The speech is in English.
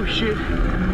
Oh shit.